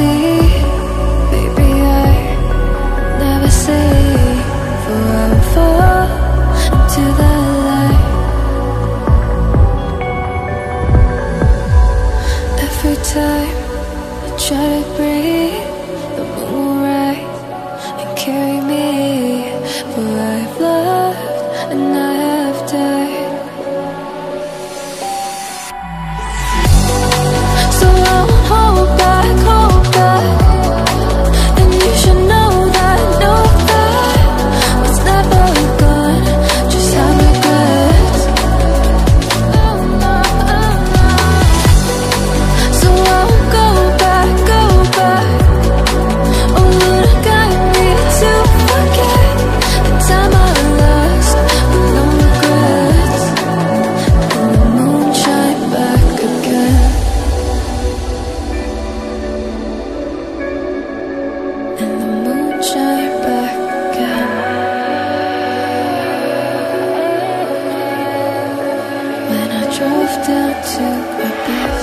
see. I never say For I the light. Every time I try to breathe The moon will rise and carry me For I've loved drove down to a beach.